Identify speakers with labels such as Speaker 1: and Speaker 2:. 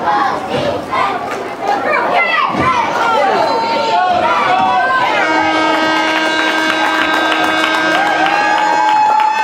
Speaker 1: Football defense!